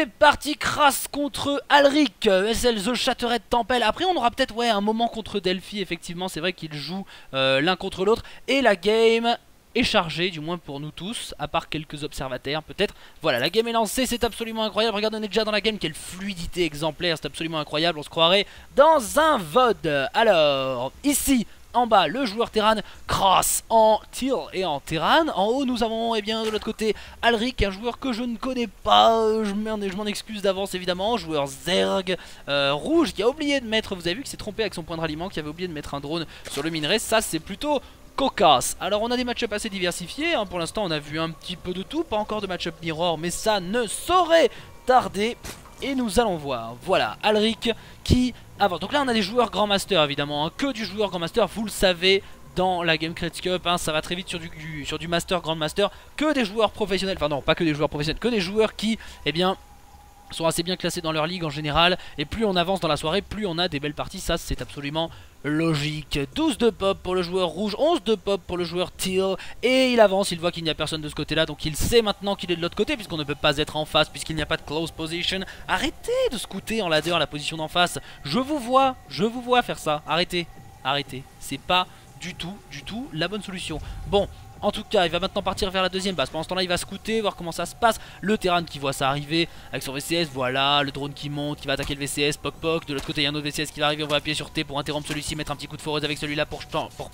c'est parti, crasse contre Alric, SL The Shattered Temple. Après, on aura peut-être ouais, un moment contre Delphi, effectivement, c'est vrai qu'ils jouent euh, l'un contre l'autre. Et la game est chargée, du moins pour nous tous, à part quelques observateurs peut-être. Voilà, la game est lancée, c'est absolument incroyable. Regarde, on est déjà dans la game, quelle fluidité exemplaire, c'est absolument incroyable. On se croirait dans un VOD. Alors, ici, en bas, le joueur Terran Cross en Teal et en Terran. En haut, nous avons, eh bien, de l'autre côté, Alric, un joueur que je ne connais pas. Je m'en excuse d'avance, évidemment. Joueur Zerg euh, rouge qui a oublié de mettre, vous avez vu qu'il s'est trompé avec son point de ralliement, qui avait oublié de mettre un drone sur le minerai. Ça, c'est plutôt cocasse. Alors on a des match-up assez diversifiés, hein. pour l'instant on a vu un petit peu de tout, pas encore de match-up mirror, mais ça ne saurait tarder. Et nous allons voir, voilà, Alric qui avance. Donc là on a des joueurs Grand Master évidemment, hein. que du joueur Grand Master, vous le savez, dans la Game Cup, hein. ça va très vite sur du, sur du Master, Grand Master, que des joueurs professionnels, enfin non, pas que des joueurs professionnels, que des joueurs qui, eh bien, sont assez bien classés dans leur ligue en général et plus on avance dans la soirée plus on a des belles parties ça c'est absolument logique. 12 de pop pour le joueur rouge 11 de pop pour le joueur teal. Et il avance il voit qu'il n'y a personne de ce côté là donc il sait maintenant qu'il est de l'autre côté puisqu'on ne peut pas être en face puisqu'il n'y a pas de close position. Arrêtez de scouter en ladder la position d'en face. Je vous vois je vous vois faire ça. Arrêtez arrêtez. C'est pas du tout du tout la bonne solution. Bon en tout cas, il va maintenant partir vers la deuxième base. Pendant ce temps-là, il va scouter, voir comment ça se passe. Le terrain qui voit ça arriver avec son VCS, voilà, le drone qui monte, qui va attaquer le VCS, poc poc. De l'autre côté, il y a un autre VCS qui va arriver. On va appuyer sur T pour interrompre celui-ci, mettre un petit coup de foreuse avec celui-là pour, pour,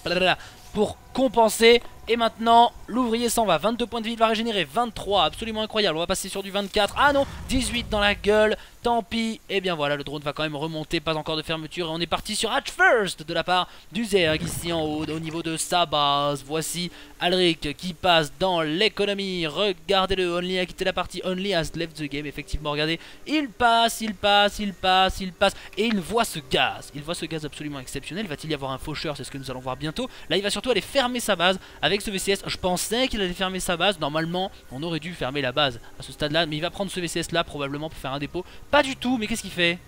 pour compenser. Et maintenant, l'ouvrier s'en va. 22 points de vie, il va régénérer. 23, absolument incroyable. On va passer sur du 24. Ah non, 18 dans la gueule. Tant pis. Et bien voilà, le drone va quand même remonter. Pas encore de fermeture. Et on est parti sur Hatch First de la part du Zerg ici en haut, au niveau de sa base. Voici Alric qui passe dans l'économie. Regardez-le. Only a quitté la partie. Only has left the game. Effectivement, regardez. Il passe, il passe, il passe, il passe. Et il voit ce gaz. Il voit ce gaz absolument exceptionnel. Va-t-il y avoir un faucheur? C'est ce que nous allons voir bientôt. Là, il va surtout aller fermer sa base avec ce VCS. Je pensais qu'il allait fermer sa base. Normalement, on aurait dû fermer la base à ce stade-là. Mais il va prendre ce VCS là probablement pour faire un dépôt. Pas du tout, mais qu'est-ce qu'il fait?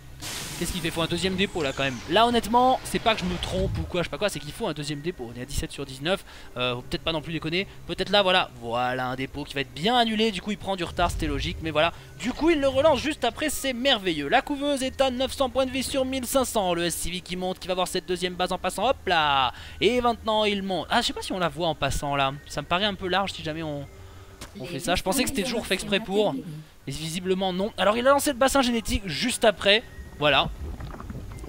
Qu'est-ce qu'il fait Faut un deuxième dépôt là quand même. Là honnêtement, c'est pas que je me trompe ou quoi, je sais pas quoi, c'est qu'il faut un deuxième dépôt. On est à 17 sur 19, euh, peut-être pas non plus déconner. Peut-être là, voilà, voilà un dépôt qui va être bien annulé. Du coup, il prend du retard, c'était logique, mais voilà. Du coup, il le relance juste après, c'est merveilleux. La couveuse est à 900 points de vie sur 1500. Le SCV qui monte, qui va voir cette deuxième base en passant. Hop là Et maintenant, il monte. Ah, je sais pas si on la voit en passant là. Ça me paraît un peu large si jamais on, on fait ça. Je pensais que c'était toujours fait exprès pour. Mais visiblement non. Alors, il a lancé le bassin génétique juste après. Voilà.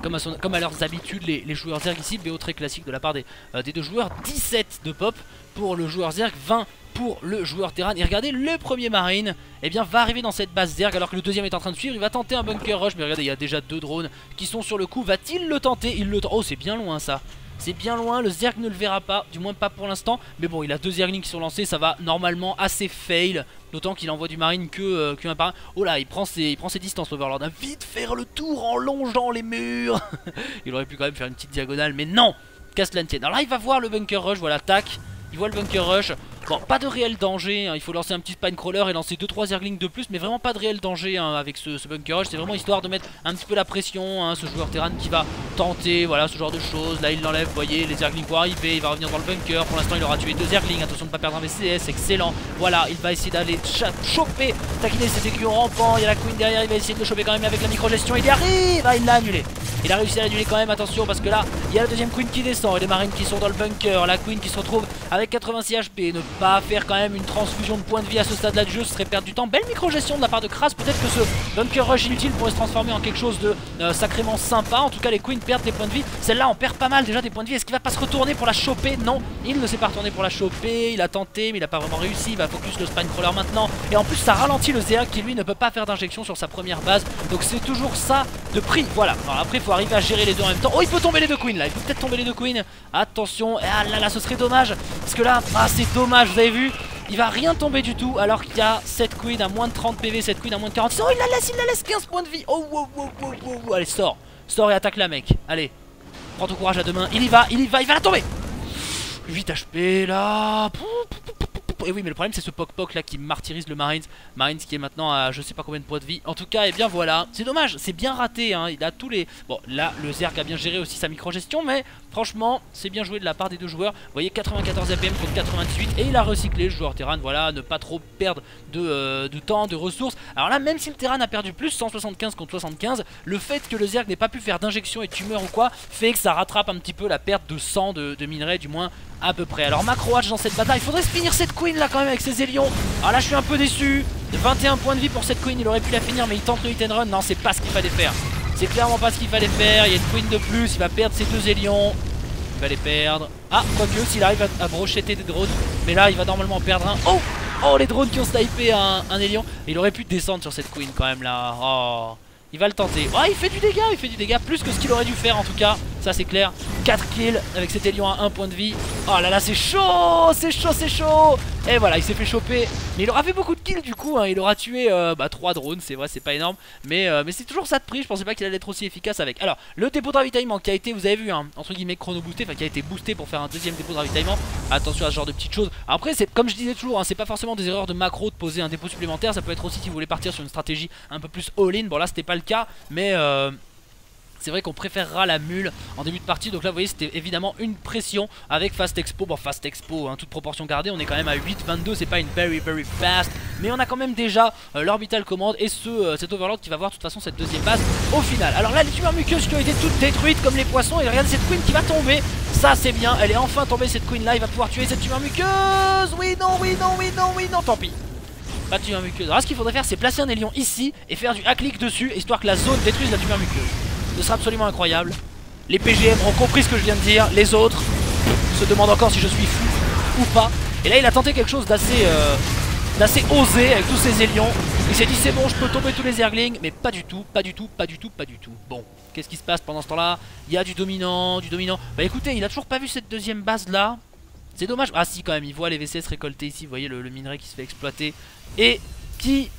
Comme à, leurs habitudes, les, joueurs Zerg ici, BO très classique de la part des, euh, deux joueurs. 17 de pop pour le joueur Zerg, 20 pour le joueur Terran. Et regardez, le premier Marine eh bien, va arriver dans cette base Zerg alors que le deuxième est en train de suivre. Il va tenter un bunker rush, mais regardez, il y a déjà deux drones qui sont sur le coup. Va-t-il le tenter? Il le Oh, c'est bien loin ça. C'est bien loin, le Zerg ne le verra pas, du moins pas pour l'instant. Mais bon, il a deux Zerglings qui sont lancés, ça va normalement assez fail. D'autant qu'il envoie du marine que, euh, un par un. Oh là, il prend ses, il prend ses distances, l'Overlord. Vite faire le tour en longeant les murs. il aurait pu quand même faire une petite diagonale, mais non Casse l'antienne. Alors là, il va voir le bunker rush, voilà, tac. Il voit le bunker rush. Bon, pas de réel danger, hein. il faut lancer un petit spine crawler et lancer 2-3 zerglings de plus, mais vraiment pas de réel danger hein, avec ce, bunker rush. C'est vraiment histoire de mettre un petit peu la pression, hein, ce joueur Terran qui va tenter, voilà, ce genre de choses. Là, il l'enlève, vous voyez, les zerglings vont arriver, il va revenir dans le bunker. Pour l'instant, il aura tué deux zerglings, attention de ne pas perdre un VCS, excellent. Voilà, il va essayer d'aller choper, taquiner ses aiguillons rampants. Il y a la queen derrière, il va essayer de le choper quand même avec la micro-gestion. Il y arrive, ah, il l'a annulé. Il a réussi à l'annuler quand même, attention, parce que là, il y a la deuxième queen qui descend et les marines qui sont dans le bunker. La queen qui se retrouve avec 86 HP, pas faire quand même une transfusion de points de vie à ce stade-là du jeu, ce serait perdre du temps. Belle micro-gestion de la part de Kras. Peut-être que ce bunker rush inutile pourrait se transformer en quelque chose de euh, sacrément sympa. En tout cas, les queens perdent des points de vie. Celle-là, on perd pas mal déjà des points de vie. Est-ce qu'il va pas se retourner pour la choper? Non, il ne s'est pas retourné pour la choper. Il a tenté, mais il a pas vraiment réussi. Il va focus le spine crawler maintenant. Et en plus, ça ralentit le Zerg qui lui ne peut pas faire d'injection sur sa première base. Donc c'est toujours ça de prix. Voilà. Alors après, il faut arriver à gérer les deux en même temps. Oh, il peut tomber les deux queens là. Il peut peut-être tomber les deux queens. Attention. Ah là là, ce serait dommage. Parce que là, ah, c'est dommage. Vous avez vu il va rien tomber du tout alors qu'il y a cette queen à moins de 30 PV, cette queen à moins de 40. Oh il la laisse, il la laisse 15 points de vie. Oh wow wow wow wow, Allez sort, sort et attaque la mec. Allez, prends ton courage à deux mains. Il y va, il y va, il va la tomber. 8 HP là. Et oui, mais le problème c'est ce Poc Poc là qui martyrise le Marines. Marines qui est maintenant à je sais pas combien de points de vie. En tout cas, et eh bien voilà. C'est dommage, c'est bien raté. Hein. Il a tous les. Bon, là, le Zerg a bien géré aussi sa micro-gestion, mais franchement, c'est bien joué de la part des deux joueurs. Vous voyez, 94 APM contre 98. Et il a recyclé le joueur Terran. Voilà, ne pas trop perdre de, euh, de temps, de ressources. Alors là, même si le Terran a perdu plus, 175 contre 75, le fait que le Zerg n'ait pas pu faire d'injection et tumeur ou quoi, fait que ça rattrape un petit peu la perte de sang de, de minerais, du moins à peu près. Alors Macro Watch dans cette bataille, il faudrait se finir cette queen là quand même avec ses élions. Alors là je suis un peu déçu. 21 points de vie pour cette queen, il aurait pu la finir mais il tente le hit and run. Non c'est pas ce qu'il fallait faire. C'est clairement pas ce qu'il fallait faire. Il y a une queen de plus, il va perdre ses deux élions. Il va les perdre. Ah, quoique s'il arrive à, brocheter des drones. Mais là il va normalement perdre un. Oh Oh les drones qui ont snipé un, un élion. Il aurait pu descendre sur cette queen quand même là. Oh il va le tenter. Oh, il fait du dégât, il fait du dégât. Plus que ce qu'il aurait dû faire en tout cas. Ça, c'est clair. 4 kills avec cet élion à 1 point de vie. Oh là là, c'est chaud, c'est chaud, c'est chaud. Et voilà, il s'est fait choper. Mais il aura fait beaucoup de kills du coup. Hein. Il aura tué euh, bah, 3 drones, c'est vrai, c'est pas énorme. Mais, euh, mais c'est toujours ça de prix. Je pensais pas qu'il allait être aussi efficace avec. Alors, le dépôt de ravitaillement qui a été, vous avez vu, hein, entre guillemets, chrono boosté. Enfin, qui a été boosté pour faire un deuxième dépôt de ravitaillement. Attention à ce genre de petites choses. Après, c'est comme je disais toujours, hein, c'est pas forcément des erreurs de macro de poser un dépôt supplémentaire. Ça peut être aussi si vous voulez partir sur une stratégie un peu plus all-in. Bon, là, c'était pas le cas. Mais. Euh, c'est vrai qu'on préférera la mule en début de partie. Donc là vous voyez c'était évidemment une pression avec Fast Expo. Bon Fast Expo, hein, toute proportion gardée On est quand même à 8-22, c'est pas une very very fast. Mais on a quand même déjà euh, l'orbital commande Et ce, euh, cet overlord qui va voir de toute façon cette deuxième base au final. Alors là les tumeurs muqueuses qui ont été toutes détruites comme les poissons Et regardez cette queen qui va tomber. Ça c'est bien, elle est enfin tombée cette queen là Il va pouvoir tuer cette tumeur muqueuse. Oui non, oui non, oui non, oui non, tant pis. Pas de tumeur muqueuse. Alors ce qu'il faudrait faire c'est placer un élion ici et faire du hack-click dessus histoire que la zone détruise la tumeur muqueuse. Ce sera absolument incroyable. Les PGM ont compris ce que je viens de dire. Les autres se demandent encore si je suis fou ou pas. Et là, il a tenté quelque chose d'assez euh, osé avec tous ces élions. Il s'est dit c'est bon, je peux tomber tous les Zerglings. Mais pas du tout, pas du tout, pas du tout, pas du tout. Bon, qu'est-ce qui se passe pendant ce temps-là? Il y a du dominant, du dominant. Bah écoutez, il a toujours pas vu cette deuxième base là. C'est dommage. Ah si quand même, il voit les VCS récoltés ici. Vous voyez le minerai qui se fait exploiter. Et qui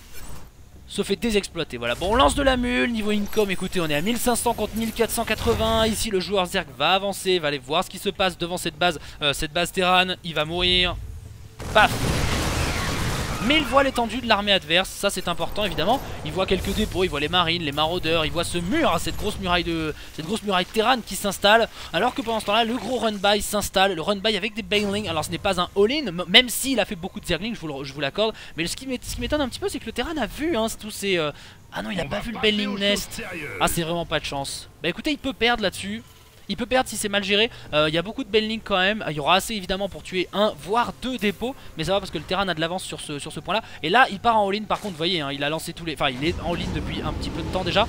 se fait désexploiter. Voilà, bon, on lance de la mule, niveau income, écoutez, on est à 1500 contre 1480. Ici, le joueur Zerg va avancer, va aller voir ce qui se passe devant cette base, euh, cette base Terran. Il va mourir. Paf mais il voit l'étendue de l'armée adverse, ça c'est important évidemment. Il voit quelques dépôts, il voit les marines, les maraudeurs, il voit ce mur, cette grosse muraille de cette grosse muraille Terran qui s'installe. Alors que pendant ce temps-là, le gros run-by s'installe, le run-by avec des Baneling. Alors ce n'est pas un all-in, même s'il a fait beaucoup de Zergling, je vous l'accorde. Mais ce qui m'étonne un petit peu, c'est que le Terran a vu hein, tous ces... Euh, ah non, il a pas vu le Baneling Nest. Ah c'est vraiment pas de chance. Bah écoutez, il peut perdre là-dessus. Il peut perdre si c'est mal géré. Euh, il y a beaucoup de Benling quand même. Il y aura assez évidemment pour tuer un, voire deux dépôts. Mais ça va parce que le terrain a de l'avance sur ce, sur ce point là. Et là, il part en all-in. Par contre, vous voyez, hein, il a lancé tous les. Enfin, il est en ligne depuis un petit peu de temps déjà.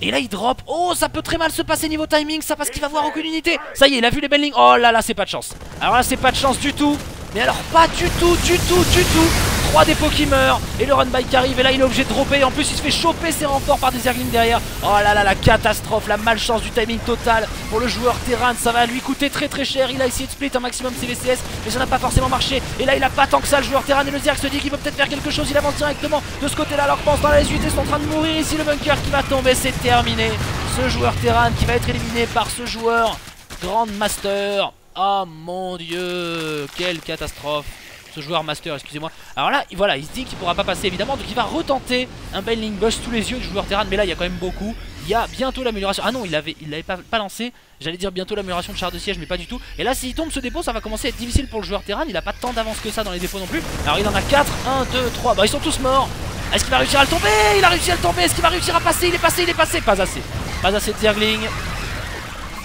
Et là il drop Oh ça peut très mal se passer niveau timing Ça parce qu'il va voir aucune unité Ça y est il a vu les Benling Oh là là c'est pas de chance Alors là c'est pas de chance du tout Mais alors pas du tout du tout du tout 3 dépôts qui meurent et le run bike arrive et là il est obligé de dropper. En plus il se fait choper ses renforts par des Zerglings derrière. Oh là là la catastrophe la malchance du timing total pour le joueur Terran ça va lui coûter très très cher. Il a essayé de split un maximum CVCS mais ça n'a pas forcément marché. Et là il a pas tant que ça le joueur Terran et le Zerg se dit qu'il peut peut-être faire quelque chose. Il avance directement de ce côté là alors que pense dans la unités sont en train de mourir ici le bunker qui va tomber. C'est terminé. Ce joueur Terran qui va être éliminé par ce joueur Grand Master Oh mon dieu Quelle catastrophe ce joueur master, excusez-moi. Alors là, voilà, il se dit qu'il pourra pas passer évidemment, donc il va retenter un Bailing Bust tous les yeux du joueur Terran, mais là il y a quand même beaucoup. Il y a bientôt l'amélioration. Ah non, il l'avait il l'avait pas, pas, lancé. J'allais dire bientôt l'amélioration de char de siège, mais pas du tout. Et là, s'il tombe ce dépôt, ça va commencer à être difficile pour le joueur Terran. Il a pas tant d'avance que ça dans les dépôts non plus. Alors il en a 4, 1, 2, 3. Bah ils sont tous morts. Est-ce qu'il va réussir à le tomber? Il a réussi à le tomber. Est-ce qu'il va réussir à passer? Il est passé, il est passé. Pas assez. Pas assez de Zergling.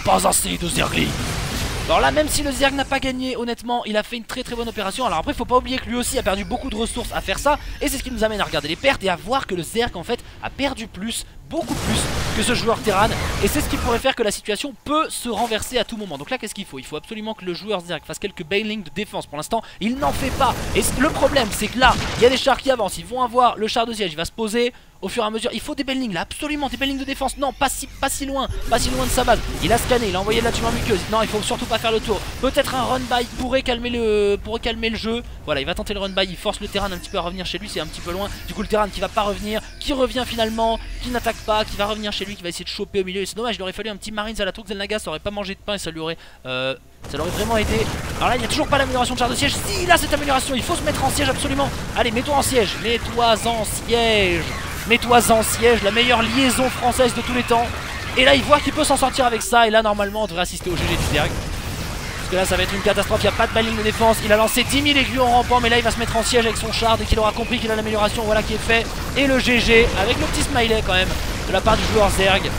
Pas assez de Zergling. Alors là même si le Zerg n'a pas gagné honnêtement il a fait une très très bonne opération. Alors après il faut pas oublier que lui aussi a perdu beaucoup de ressources à faire ça. Et c'est ce qui nous amène à regarder les pertes et à voir que le Zerg en fait a perdu plus beaucoup plus que ce joueur Terran. Et c'est ce qui pourrait faire que la situation peut se renverser à tout moment. Donc là qu'est-ce qu'il faut? Il faut absolument que le joueur Zerg fasse quelques bailings de défense. Pour l'instant il n'en fait pas. Et le problème c'est que là il y a des chars qui avancent. Ils vont avoir le char de siège. Il va se poser au fur et à mesure. Il faut des belles lignes là, absolument, des belles lignes de défense. Non, pas si, pas si loin, pas si loin de sa base. Il a scanné, il a envoyé de la tumeur muqueuse. Non, il faut surtout pas faire le tour. Peut-être un run by pourrait calmer le pourrait calmer le jeu. Voilà, il va tenter le run by, il force le terrain un petit peu à revenir chez lui, c'est un petit peu loin. Du coup, le terrain qui va pas revenir, qui revient finalement, qui n'attaque pas, qui va revenir chez lui, qui va essayer de choper au milieu. C'est dommage, il aurait fallu un petit Marines à la tour Zelnaga, ça aurait pas mangé de pain et ça lui aurait euh, ça l'aurait vraiment aidé. Alors là, il n'y a toujours pas l'amélioration de char de siège. Si, il a cette amélioration, il faut se mettre en siège absolument. Allez, mets-toi en siège, mets-toi en siège. Mets-toi en siège, la meilleure liaison française de tous les temps. Et là, il voit qu'il peut s'en sortir avec ça. Et là, normalement, on devrait assister au GG du Zerg. Parce que là, ça va être une catastrophe. Il n'y a pas de baline de défense. Il a lancé 10 000 aiguilles en rampant. Mais là, il va se mettre en siège avec son char dès qu'il aura compris qu'il a l'amélioration. Voilà qui est fait. Et le GG avec le petit smiley quand même de la part du joueur Zerg.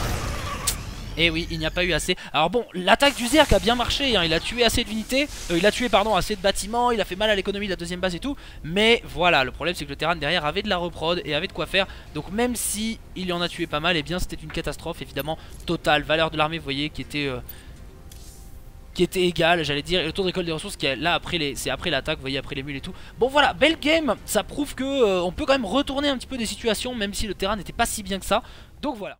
Et oui, il n'y a pas eu assez. Alors bon, l'attaque du Zerg a bien marché, hein. il a tué assez d'unités, euh, il a tué pardon assez de bâtiments, il a fait mal à l'économie de la deuxième base et tout. Mais voilà, le problème c'est que le terrain derrière avait de la reprod et avait de quoi faire. Donc même si il en a tué pas mal, et eh bien c'était une catastrophe évidemment totale. Valeur de l'armée, vous voyez, qui était... Euh, qui était égal, j'allais dire, et le tour d'école des ressources qui est là après c'est après l'attaque, vous voyez après les mules et tout. Bon voilà, belle game, ça prouve que euh, on peut quand même retourner un petit peu des situations même si le terrain n'était pas si bien que ça. Donc voilà.